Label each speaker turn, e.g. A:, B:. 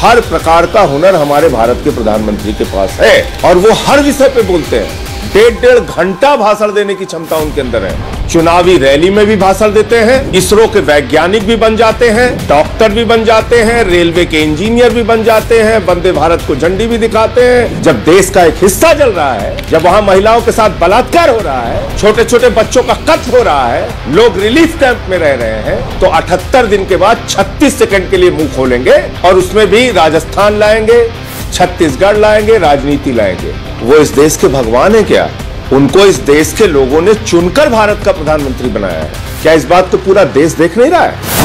A: हर प्रकार का हुनर हमारे भारत के प्रधानमंत्री के पास है। और वो हर विषय पे बोलते हैं। डेढ़ डेढ़ घंटा भाषण देने की क्षमता उनके अंदर है। चुनावी रैली में भी भाषण देते हैं, इसरो के वैज्ञानिक भी बन जाते हैं, डॉक्टर भी बन जाते हैं, रेलवे के इंजीनियर भी बन जाते हैं, वंदे भारत को झंडी भी दिखाते हैं। जब देश का एक हिस्सा चल रहा है, जब वहाँ महिलाओं के साथ बलात्कार हो रहा है छोटे छोटे बच्चों का कत्ल हो रहा है, लोग रिलीफ कैंप में रह रहे हैं तो अठहत्तर दिन के बाद छत्तीस सेकंड के लिए मुँह खोलेंगे और उसमें भी राजस्थान लाएँगे, छत्तीसगढ़ लाएँगे, राजनीति लाएँगे। वो इस देश के भगवान है क्या? उनको इस देश के लोगों ने चुनकर भारत का प्रधानमंत्री बनाया है। क्या इस बात को पूरा देश देख नहीं रहा है?